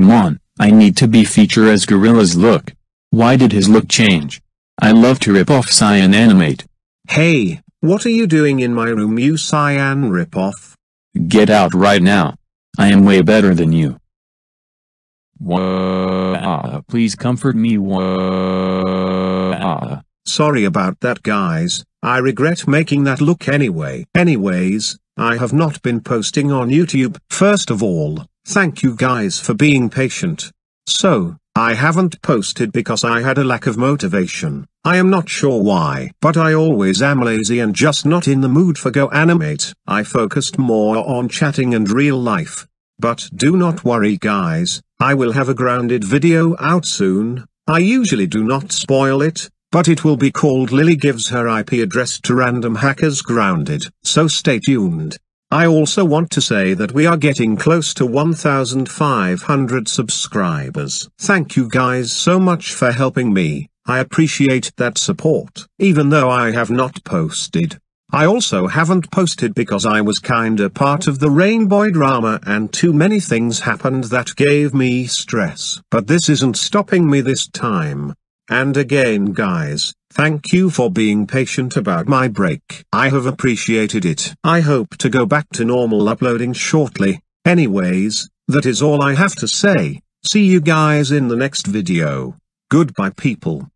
Come on, I need to be feature as Gorilla's look. Why did his look change? I love to rip off Cyan Animate. Hey, what are you doing in my room you Cyan ripoff? Get out right now. I am way better than you. Wah, please comfort me. Wah. Sorry about that guys, I regret making that look anyway. Anyways, I have not been posting on YouTube. First of all, thank you guys for being patient. So, I haven't posted because I had a lack of motivation. I am not sure why, but I always am lazy and just not in the mood for GoAnimate. I focused more on chatting and real life. But do not worry guys, I will have a grounded video out soon. I usually do not spoil it, but it will be called Lily gives her IP address to random hackers grounded. So stay tuned. I also want to say that we are getting close to 1500 subscribers. Thank you guys so much for helping me. I appreciate that support. Even though I have not posted. I also haven't posted because I was kinda part of the Rainbow drama and too many things happened that gave me stress. But this isn't stopping me this time. And again guys, thank you for being patient about my break. I have appreciated it. I hope to go back to normal uploading shortly. Anyways, that is all I have to say. See you guys in the next video. Goodbye people.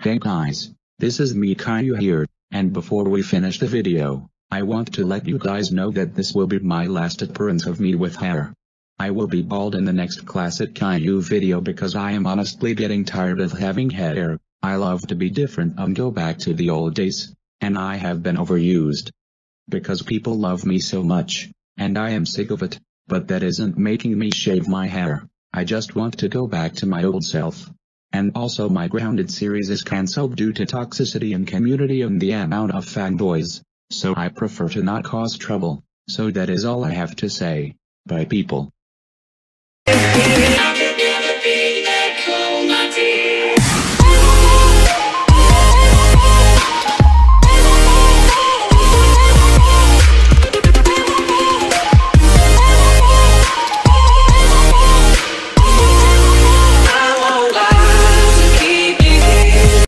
Hey guys, this is me Caillou here, and before we finish the video, I want to let you guys know that this will be my last appearance of me with hair. I will be bald in the next classic Caillou video because I am honestly getting tired of having hair, I love to be different and go back to the old days, and I have been overused. Because people love me so much, and I am sick of it, but that isn't making me shave my hair, I just want to go back to my old self. And also my Grounded series is cancelled due to toxicity in community and the amount of fanboys, so I prefer to not cause trouble, so that is all I have to say. Bye people.